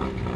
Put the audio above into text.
Okay.